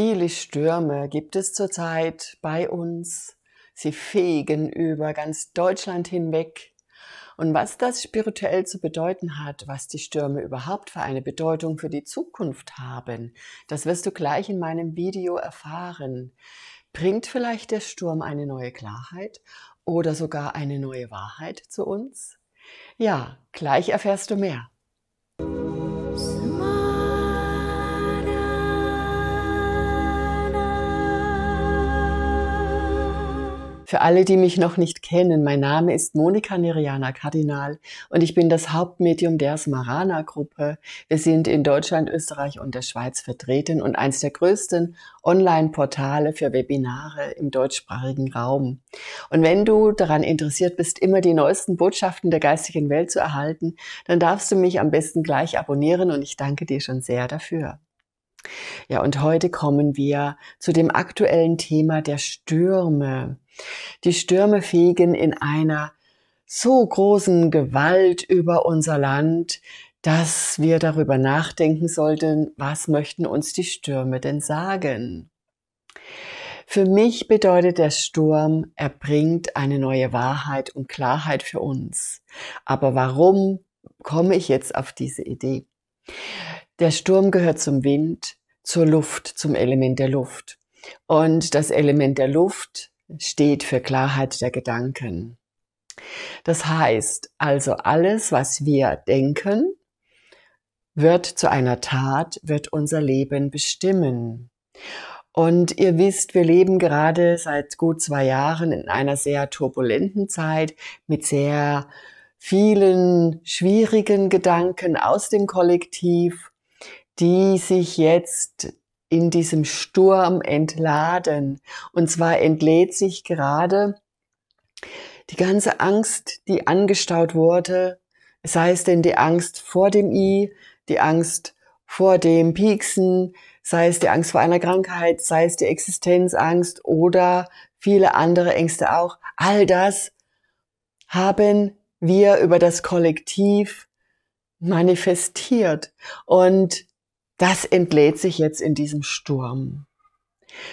Viele Stürme gibt es zurzeit bei uns. Sie fegen über ganz Deutschland hinweg. Und was das spirituell zu bedeuten hat, was die Stürme überhaupt für eine Bedeutung für die Zukunft haben, das wirst du gleich in meinem Video erfahren. Bringt vielleicht der Sturm eine neue Klarheit oder sogar eine neue Wahrheit zu uns? Ja, gleich erfährst du mehr. Für alle, die mich noch nicht kennen, mein Name ist Monika Neriana Kardinal und ich bin das Hauptmedium der Smarana Gruppe. Wir sind in Deutschland, Österreich und der Schweiz vertreten und eines der größten Online-Portale für Webinare im deutschsprachigen Raum. Und wenn du daran interessiert bist, immer die neuesten Botschaften der geistigen Welt zu erhalten, dann darfst du mich am besten gleich abonnieren und ich danke dir schon sehr dafür. Ja, und heute kommen wir zu dem aktuellen Thema der Stürme. Die Stürme fegen in einer so großen Gewalt über unser Land, dass wir darüber nachdenken sollten, was möchten uns die Stürme denn sagen? Für mich bedeutet der Sturm, er bringt eine neue Wahrheit und Klarheit für uns. Aber warum komme ich jetzt auf diese Idee? Der Sturm gehört zum Wind, zur Luft, zum Element der Luft. Und das Element der Luft steht für Klarheit der Gedanken. Das heißt also, alles, was wir denken, wird zu einer Tat, wird unser Leben bestimmen. Und ihr wisst, wir leben gerade seit gut zwei Jahren in einer sehr turbulenten Zeit mit sehr vielen schwierigen Gedanken aus dem Kollektiv, die sich jetzt in diesem Sturm entladen. Und zwar entlädt sich gerade die ganze Angst, die angestaut wurde, sei es denn die Angst vor dem I, die Angst vor dem Pieksen, sei es die Angst vor einer Krankheit, sei es die Existenzangst oder viele andere Ängste auch. All das haben wir über das Kollektiv manifestiert. Und das entlädt sich jetzt in diesem Sturm.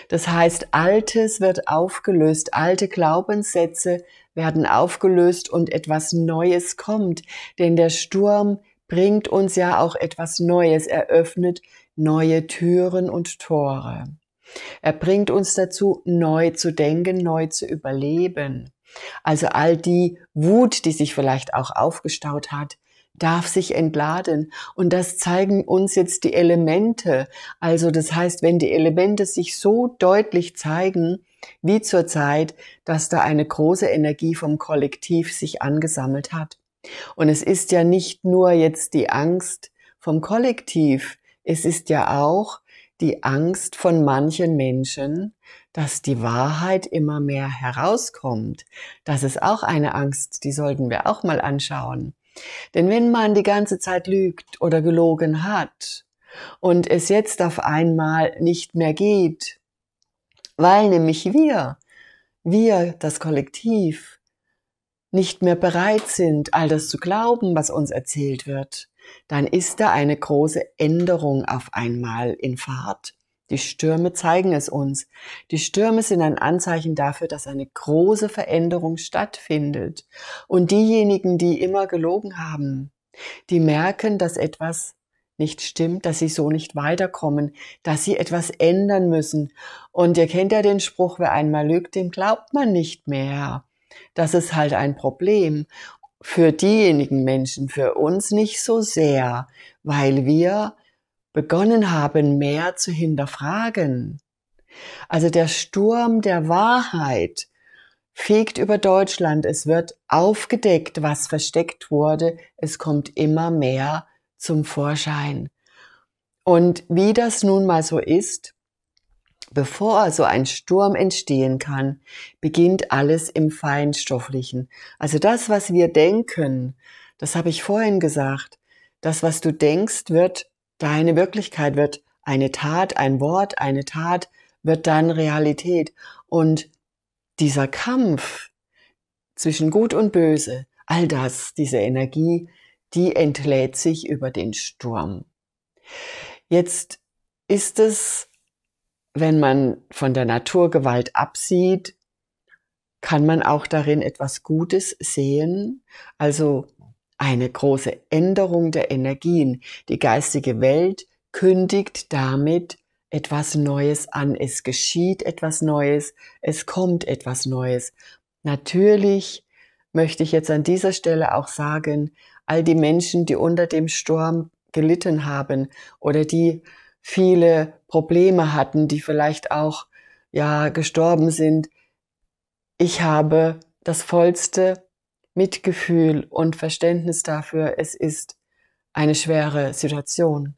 Das heißt, Altes wird aufgelöst, alte Glaubenssätze werden aufgelöst und etwas Neues kommt. Denn der Sturm bringt uns ja auch etwas Neues, er öffnet neue Türen und Tore. Er bringt uns dazu, neu zu denken, neu zu überleben. Also all die Wut, die sich vielleicht auch aufgestaut hat, darf sich entladen. Und das zeigen uns jetzt die Elemente. Also das heißt, wenn die Elemente sich so deutlich zeigen, wie zurzeit, dass da eine große Energie vom Kollektiv sich angesammelt hat. Und es ist ja nicht nur jetzt die Angst vom Kollektiv, es ist ja auch die Angst von manchen Menschen, dass die Wahrheit immer mehr herauskommt. Das ist auch eine Angst, die sollten wir auch mal anschauen. Denn wenn man die ganze Zeit lügt oder gelogen hat und es jetzt auf einmal nicht mehr geht, weil nämlich wir, wir, das Kollektiv, nicht mehr bereit sind, all das zu glauben, was uns erzählt wird, dann ist da eine große Änderung auf einmal in Fahrt. Die Stürme zeigen es uns. Die Stürme sind ein Anzeichen dafür, dass eine große Veränderung stattfindet. Und diejenigen, die immer gelogen haben, die merken, dass etwas nicht stimmt, dass sie so nicht weiterkommen, dass sie etwas ändern müssen. Und ihr kennt ja den Spruch, wer einmal lügt, dem glaubt man nicht mehr. Das ist halt ein Problem. Für diejenigen Menschen, für uns nicht so sehr, weil wir begonnen haben, mehr zu hinterfragen. Also der Sturm der Wahrheit fegt über Deutschland. Es wird aufgedeckt, was versteckt wurde. Es kommt immer mehr zum Vorschein. Und wie das nun mal so ist, bevor so ein Sturm entstehen kann, beginnt alles im Feinstofflichen. Also das, was wir denken, das habe ich vorhin gesagt, das, was du denkst, wird Deine Wirklichkeit wird eine Tat, ein Wort, eine Tat wird dann Realität. Und dieser Kampf zwischen Gut und Böse, all das, diese Energie, die entlädt sich über den Sturm. Jetzt ist es wenn man von der Naturgewalt absieht, kann man auch darin etwas Gutes sehen, also eine große Änderung der Energien. Die geistige Welt kündigt damit etwas Neues an. Es geschieht etwas Neues, es kommt etwas Neues. Natürlich möchte ich jetzt an dieser Stelle auch sagen, all die Menschen, die unter dem Sturm gelitten haben oder die viele Probleme hatten, die vielleicht auch ja gestorben sind. Ich habe das vollste Mitgefühl und Verständnis dafür. Es ist eine schwere Situation.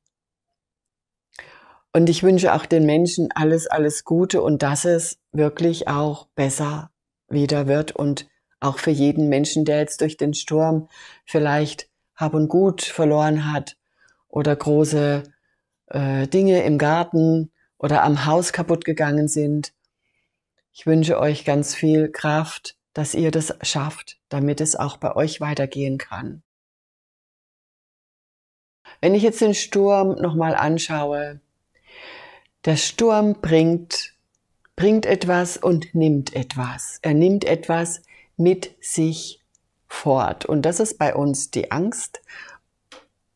Und ich wünsche auch den Menschen alles, alles Gute und dass es wirklich auch besser wieder wird und auch für jeden Menschen, der jetzt durch den Sturm vielleicht Hab und Gut verloren hat oder große äh, Dinge im Garten oder am Haus kaputt gegangen sind. Ich wünsche euch ganz viel Kraft, dass ihr das schafft, damit es auch bei euch weitergehen kann. Wenn ich jetzt den Sturm nochmal anschaue, der Sturm bringt, bringt etwas und nimmt etwas. Er nimmt etwas mit sich fort. Und das ist bei uns die Angst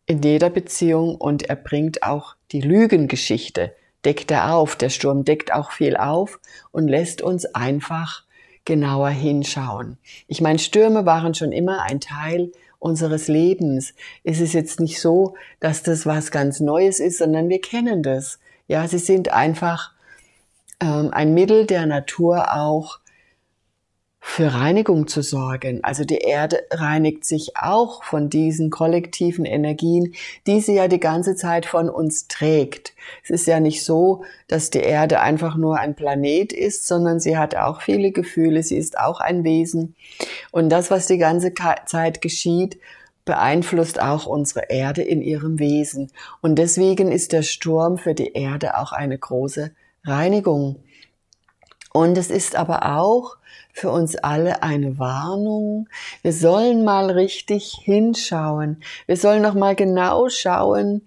in jeder Beziehung und er bringt auch die Lügengeschichte, deckt er auf. Der Sturm deckt auch viel auf und lässt uns einfach genauer hinschauen. Ich meine, Stürme waren schon immer ein Teil unseres Lebens. Es ist jetzt nicht so, dass das was ganz Neues ist, sondern wir kennen das. Ja, sie sind einfach ähm, ein Mittel der Natur auch für Reinigung zu sorgen. Also die Erde reinigt sich auch von diesen kollektiven Energien, die sie ja die ganze Zeit von uns trägt. Es ist ja nicht so, dass die Erde einfach nur ein Planet ist, sondern sie hat auch viele Gefühle, sie ist auch ein Wesen. Und das, was die ganze Zeit geschieht, beeinflusst auch unsere Erde in ihrem Wesen. Und deswegen ist der Sturm für die Erde auch eine große Reinigung. Und es ist aber auch für uns alle eine Warnung. Wir sollen mal richtig hinschauen. Wir sollen noch mal genau schauen,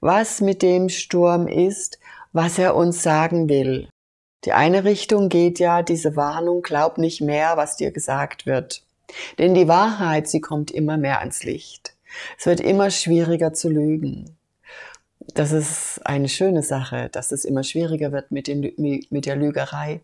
was mit dem Sturm ist, was er uns sagen will. Die eine Richtung geht ja diese Warnung, glaub nicht mehr, was dir gesagt wird. Denn die Wahrheit, sie kommt immer mehr ans Licht. Es wird immer schwieriger zu lügen. Das ist eine schöne Sache, dass es immer schwieriger wird mit, den, mit der Lügerei.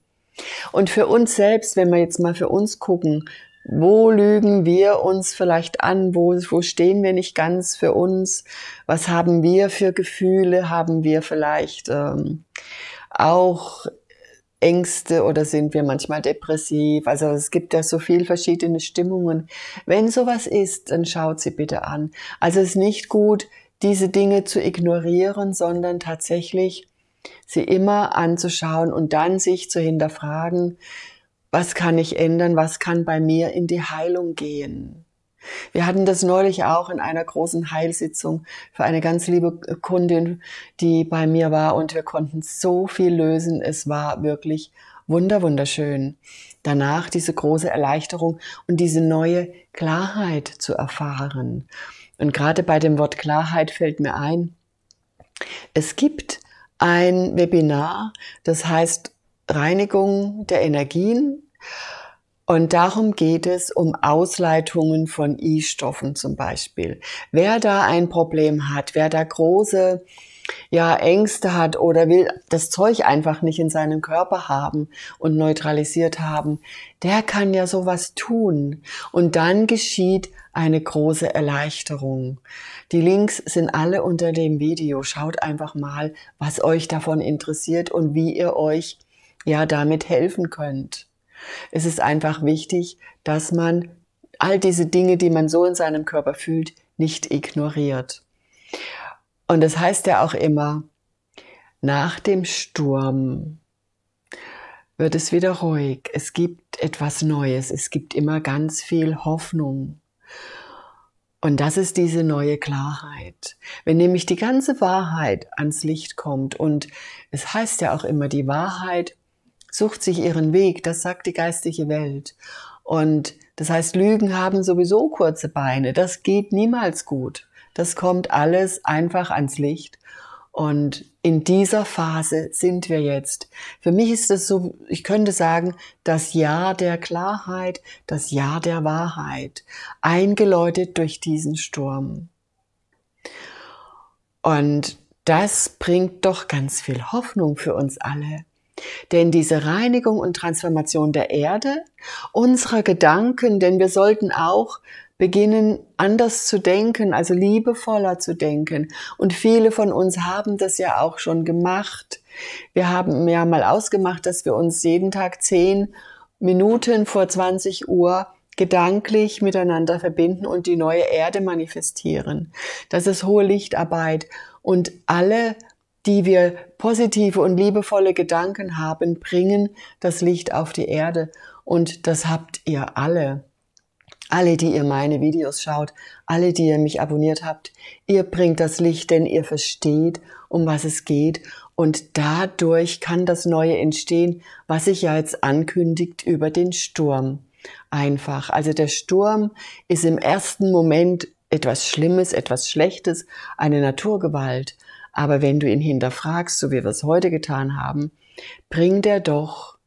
Und für uns selbst, wenn wir jetzt mal für uns gucken, wo lügen wir uns vielleicht an? Wo, wo stehen wir nicht ganz für uns? Was haben wir für Gefühle? Haben wir vielleicht ähm, auch Ängste oder sind wir manchmal depressiv? Also es gibt ja so viel verschiedene Stimmungen. Wenn sowas ist, dann schaut sie bitte an. Also es ist nicht gut, diese Dinge zu ignorieren, sondern tatsächlich sie immer anzuschauen und dann sich zu hinterfragen, was kann ich ändern, was kann bei mir in die Heilung gehen. Wir hatten das neulich auch in einer großen Heilsitzung für eine ganz liebe Kundin, die bei mir war und wir konnten so viel lösen. Es war wirklich wunder wunderschön. Danach diese große Erleichterung und diese neue Klarheit zu erfahren. Und gerade bei dem Wort Klarheit fällt mir ein, es gibt ein Webinar, das heißt Reinigung der Energien. Und darum geht es um Ausleitungen von I-Stoffen zum Beispiel. Wer da ein Problem hat, wer da große ja, Ängste hat oder will das Zeug einfach nicht in seinem Körper haben und neutralisiert haben, der kann ja sowas tun. Und dann geschieht eine große Erleichterung. Die Links sind alle unter dem Video. Schaut einfach mal, was euch davon interessiert und wie ihr euch ja damit helfen könnt. Es ist einfach wichtig, dass man all diese Dinge, die man so in seinem Körper fühlt, nicht ignoriert. Und das heißt ja auch immer, nach dem Sturm wird es wieder ruhig. Es gibt etwas Neues. Es gibt immer ganz viel Hoffnung. Und das ist diese neue Klarheit. Wenn nämlich die ganze Wahrheit ans Licht kommt und es heißt ja auch immer, die Wahrheit sucht sich ihren Weg, das sagt die geistige Welt. Und das heißt, Lügen haben sowieso kurze Beine. Das geht niemals gut. Das kommt alles einfach ans Licht. Und in dieser Phase sind wir jetzt. Für mich ist es so, ich könnte sagen, das Jahr der Klarheit, das Jahr der Wahrheit, eingeläutet durch diesen Sturm. Und das bringt doch ganz viel Hoffnung für uns alle. Denn diese Reinigung und Transformation der Erde, unserer Gedanken, denn wir sollten auch beginnen anders zu denken, also liebevoller zu denken. Und viele von uns haben das ja auch schon gemacht. Wir haben ja mal ausgemacht, dass wir uns jeden Tag zehn Minuten vor 20 Uhr gedanklich miteinander verbinden und die neue Erde manifestieren. Das ist hohe Lichtarbeit. Und alle, die wir positive und liebevolle Gedanken haben, bringen das Licht auf die Erde. Und das habt ihr alle alle, die ihr meine Videos schaut, alle, die ihr mich abonniert habt, ihr bringt das Licht, denn ihr versteht, um was es geht. Und dadurch kann das Neue entstehen, was sich ja jetzt ankündigt über den Sturm. Einfach. Also der Sturm ist im ersten Moment etwas Schlimmes, etwas Schlechtes, eine Naturgewalt. Aber wenn du ihn hinterfragst, so wie wir es heute getan haben, bringt er doch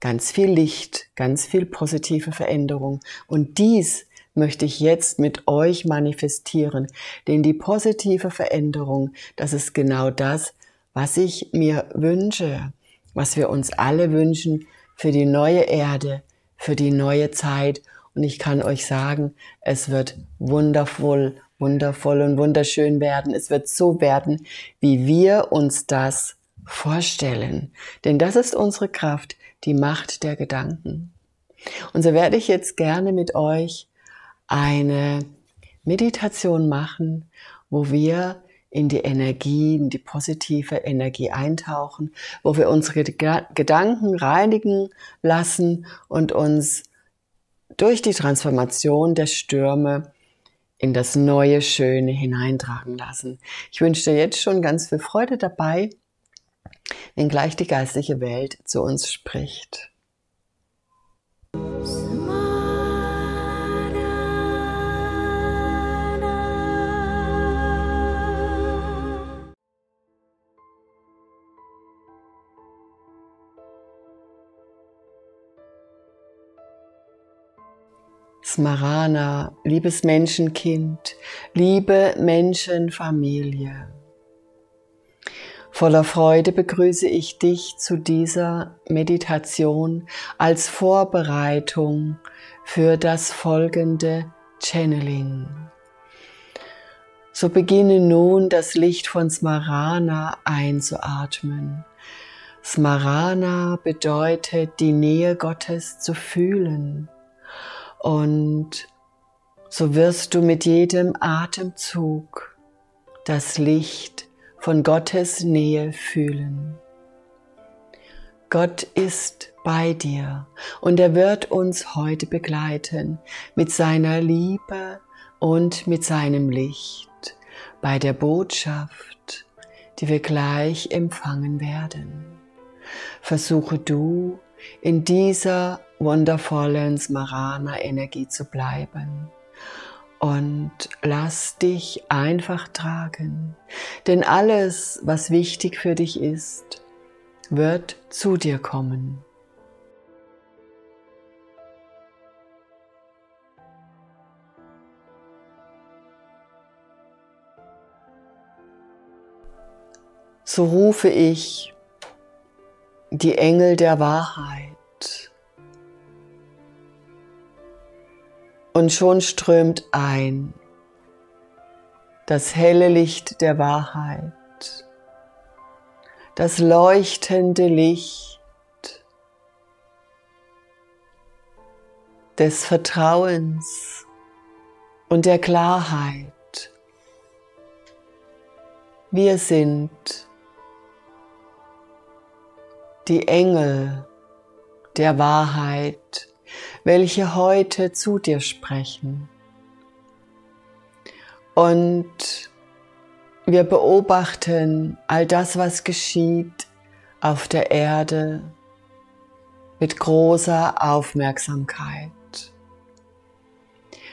ganz viel Licht, ganz viel positive Veränderung. Und dies möchte ich jetzt mit euch manifestieren. Denn die positive Veränderung, das ist genau das, was ich mir wünsche, was wir uns alle wünschen für die neue Erde, für die neue Zeit. Und ich kann euch sagen, es wird wundervoll, wundervoll und wunderschön werden. Es wird so werden, wie wir uns das vorstellen. Denn das ist unsere Kraft die Macht der Gedanken. Und so werde ich jetzt gerne mit euch eine Meditation machen, wo wir in die Energie, in die positive Energie eintauchen, wo wir unsere Gedanken reinigen lassen und uns durch die Transformation der Stürme in das neue Schöne hineintragen lassen. Ich wünsche dir jetzt schon ganz viel Freude dabei wenn gleich die geistliche Welt zu uns spricht. Smarana, liebes Menschenkind, liebe Menschenfamilie. Voller Freude begrüße ich dich zu dieser Meditation als Vorbereitung für das folgende Channeling. So beginne nun das Licht von Smarana einzuatmen. Smarana bedeutet die Nähe Gottes zu fühlen und so wirst du mit jedem Atemzug das Licht von Gottes Nähe fühlen. Gott ist bei dir und er wird uns heute begleiten mit seiner Liebe und mit seinem Licht bei der Botschaft, die wir gleich empfangen werden. Versuche du in dieser wundervollen Smarana-Energie zu bleiben und lass dich einfach tragen. Denn alles, was wichtig für dich ist, wird zu dir kommen. So rufe ich die Engel der Wahrheit Und schon strömt ein das helle Licht der Wahrheit, das leuchtende Licht des Vertrauens und der Klarheit. Wir sind die Engel der Wahrheit welche heute zu dir sprechen. Und wir beobachten all das, was geschieht auf der Erde mit großer Aufmerksamkeit.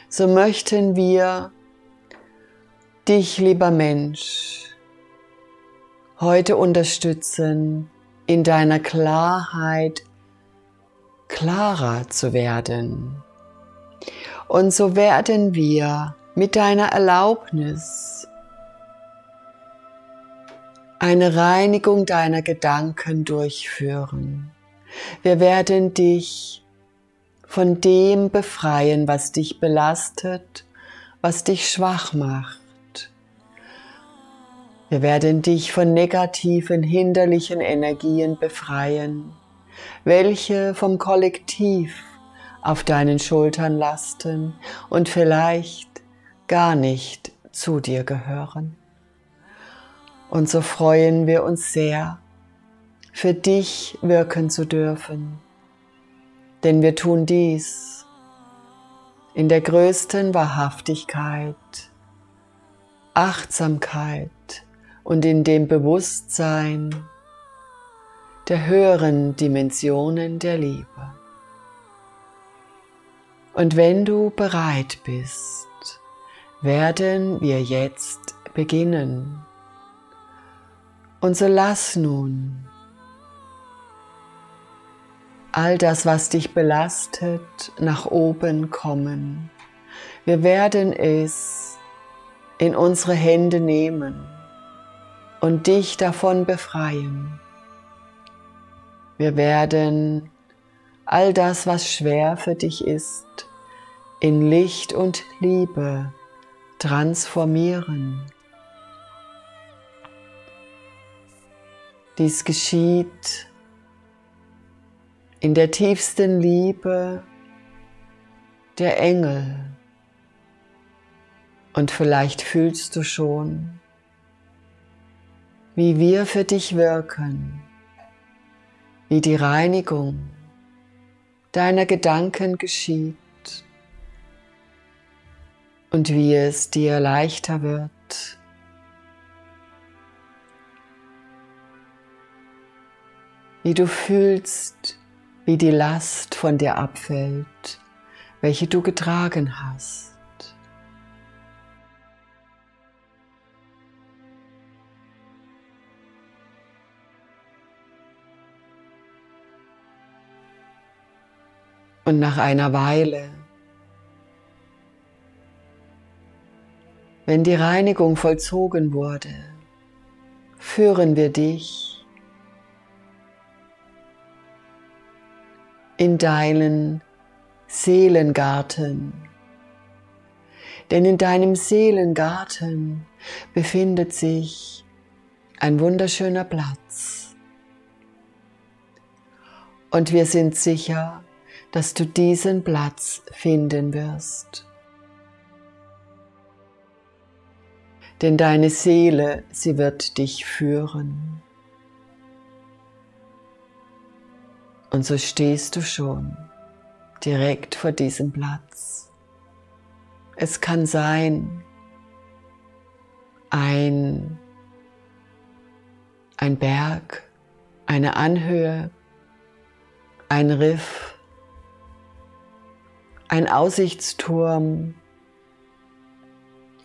So möchten wir dich, lieber Mensch, heute unterstützen, in deiner Klarheit klarer zu werden. Und so werden wir mit deiner Erlaubnis eine Reinigung deiner Gedanken durchführen. Wir werden dich von dem befreien, was dich belastet, was dich schwach macht. Wir werden dich von negativen, hinderlichen Energien befreien, welche vom Kollektiv auf deinen Schultern lasten und vielleicht gar nicht zu dir gehören. Und so freuen wir uns sehr, für dich wirken zu dürfen, denn wir tun dies in der größten Wahrhaftigkeit, Achtsamkeit und in dem Bewusstsein der höheren Dimensionen der Liebe. Und wenn du bereit bist, werden wir jetzt beginnen. Und so lass nun all das, was dich belastet, nach oben kommen. Wir werden es in unsere Hände nehmen und dich davon befreien. Wir werden all das, was schwer für dich ist, in Licht und Liebe transformieren. Dies geschieht in der tiefsten Liebe der Engel. Und vielleicht fühlst du schon, wie wir für dich wirken, wie die Reinigung deiner Gedanken geschieht und wie es dir leichter wird. Wie du fühlst, wie die Last von dir abfällt, welche du getragen hast. Und nach einer Weile, wenn die Reinigung vollzogen wurde, führen wir dich in deinen Seelengarten. Denn in deinem Seelengarten befindet sich ein wunderschöner Platz. Und wir sind sicher, dass du diesen Platz finden wirst. Denn deine Seele, sie wird dich führen. Und so stehst du schon direkt vor diesem Platz. Es kann sein, ein, ein Berg, eine Anhöhe, ein Riff, ein Aussichtsturm.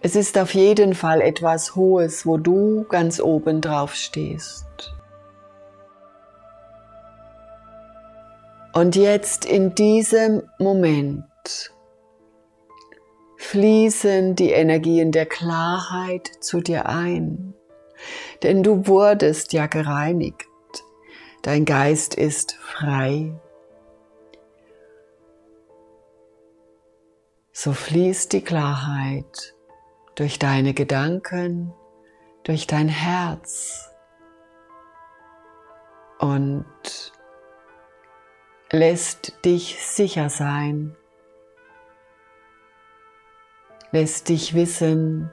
Es ist auf jeden Fall etwas Hohes, wo du ganz oben drauf stehst. Und jetzt in diesem Moment fließen die Energien der Klarheit zu dir ein, denn du wurdest ja gereinigt. Dein Geist ist frei so fließt die Klarheit durch deine Gedanken, durch dein Herz und lässt dich sicher sein, lässt dich wissen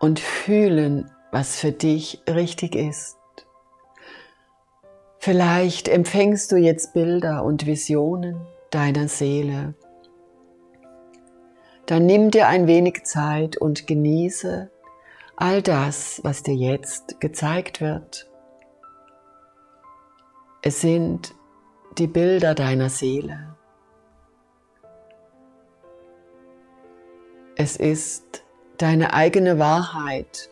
und fühlen, was für dich richtig ist. Vielleicht empfängst du jetzt Bilder und Visionen deiner Seele dann nimm dir ein wenig Zeit und genieße all das, was dir jetzt gezeigt wird. Es sind die Bilder deiner Seele. Es ist deine eigene Wahrheit,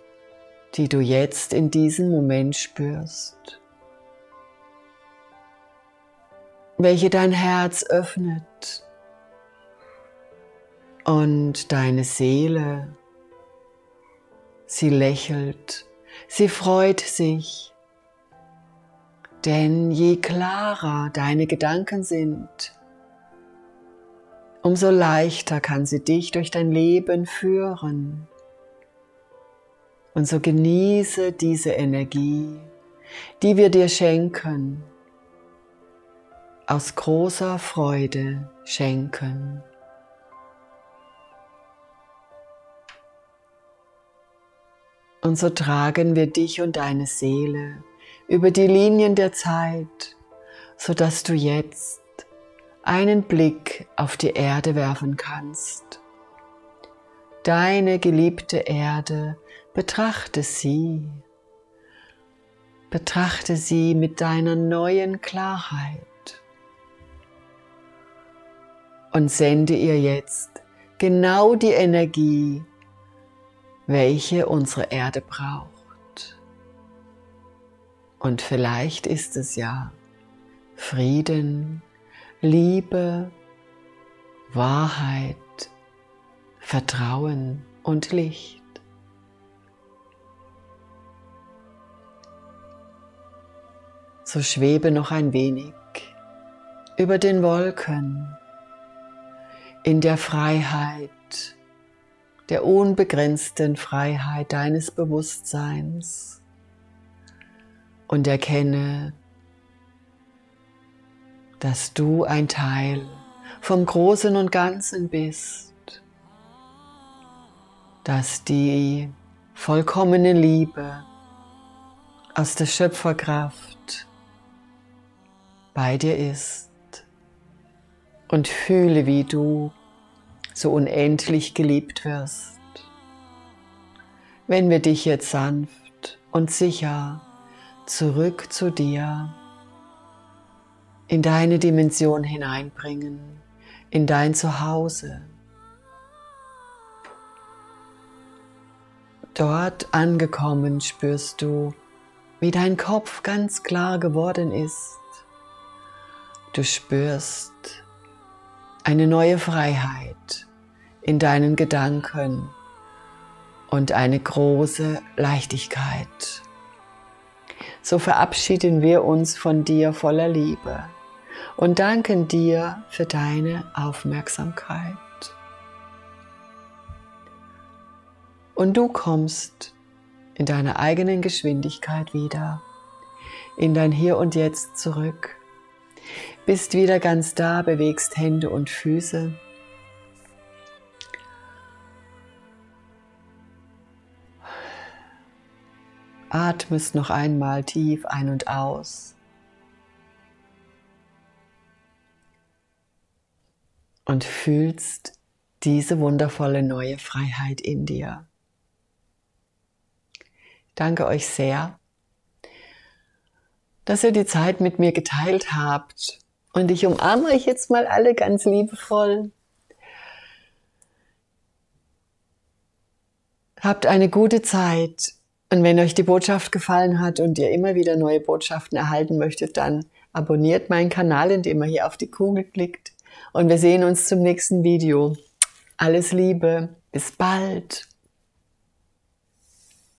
die du jetzt in diesem Moment spürst, welche dein Herz öffnet und deine Seele, sie lächelt, sie freut sich, denn je klarer deine Gedanken sind, umso leichter kann sie dich durch dein Leben führen. Und so genieße diese Energie, die wir dir schenken, aus großer Freude schenken. Und so tragen wir dich und deine Seele über die Linien der Zeit, sodass du jetzt einen Blick auf die Erde werfen kannst. Deine geliebte Erde, betrachte sie. Betrachte sie mit deiner neuen Klarheit und sende ihr jetzt genau die Energie, welche unsere Erde braucht. Und vielleicht ist es ja Frieden, Liebe, Wahrheit, Vertrauen und Licht. So schwebe noch ein wenig über den Wolken in der Freiheit der unbegrenzten Freiheit deines Bewusstseins und erkenne, dass du ein Teil vom Großen und Ganzen bist, dass die vollkommene Liebe aus der Schöpferkraft bei dir ist und fühle, wie du so unendlich geliebt wirst. Wenn wir dich jetzt sanft und sicher zurück zu dir in deine Dimension hineinbringen, in dein Zuhause. Dort angekommen spürst du, wie dein Kopf ganz klar geworden ist. Du spürst eine neue Freiheit in deinen Gedanken und eine große Leichtigkeit. So verabschieden wir uns von dir voller Liebe und danken dir für deine Aufmerksamkeit. Und du kommst in deiner eigenen Geschwindigkeit wieder in dein Hier und Jetzt zurück, bist wieder ganz da, bewegst Hände und Füße Atmest noch einmal tief ein und aus. Und fühlst diese wundervolle neue Freiheit in dir. Danke euch sehr, dass ihr die Zeit mit mir geteilt habt. Und ich umarme euch jetzt mal alle ganz liebevoll. Habt eine gute Zeit und wenn euch die Botschaft gefallen hat und ihr immer wieder neue Botschaften erhalten möchtet, dann abonniert meinen Kanal, indem ihr hier auf die Kugel klickt. Und wir sehen uns zum nächsten Video. Alles Liebe, bis bald.